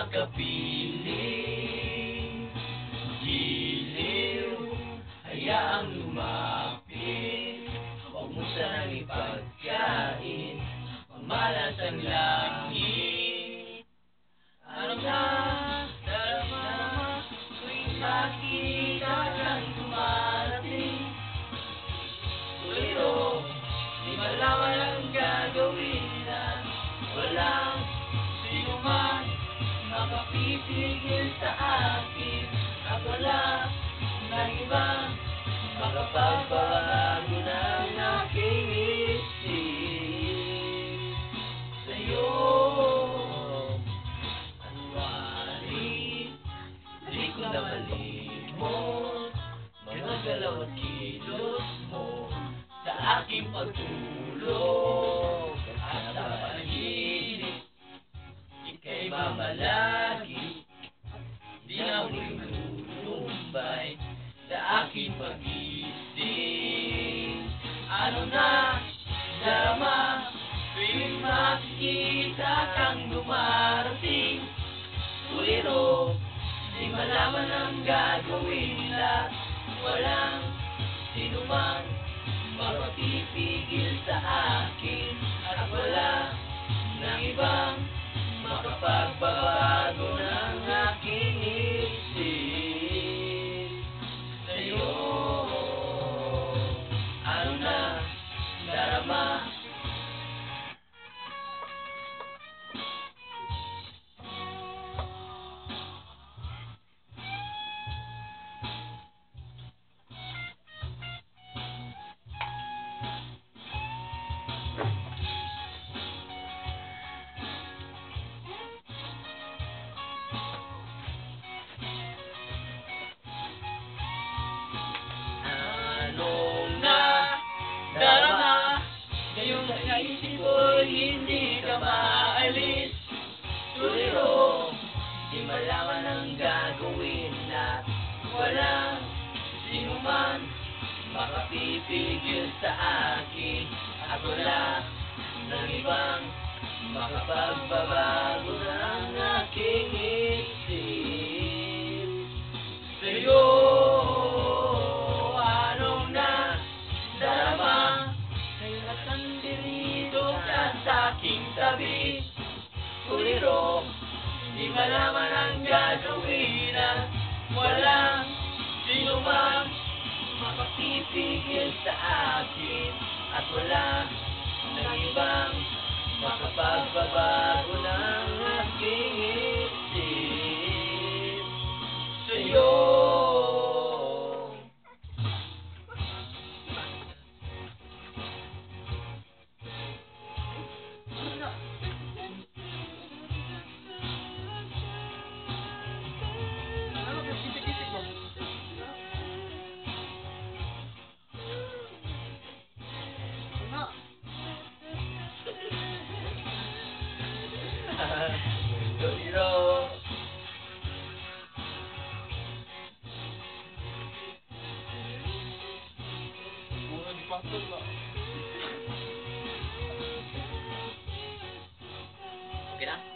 makapiling Giliw Hayaang lumapit Huwag mo sanang ipagkain Pamalas ang langit. Ano na Darama Tuwing makita kang Makapipigil sa akin At wala na iba. Makapagbabago ng aking isip. Sa'yo Ang wari Di ko na malimot. Mga galaw at kilos mo Sa aking pagtulog. At sa panaginip Ika'y mamalagi aking pag-isip Ano na? Darama Tuwing makikita kang dumarating Tuliro Di malaman ang gagawin at Walang sino man Makapipigil sa akin. At wala nang ibang Makapagbabago Makapipigil sa akin. At wala ng ibang Makapagbabago ng aking isip. Sa'yo Anong na Darama Ngayon at nandito ka sa aking tabi. Tuliro Di malaman ang gagawin Makapipigil sa akin At wala Tuliro Puro di pasok ba? Okay na?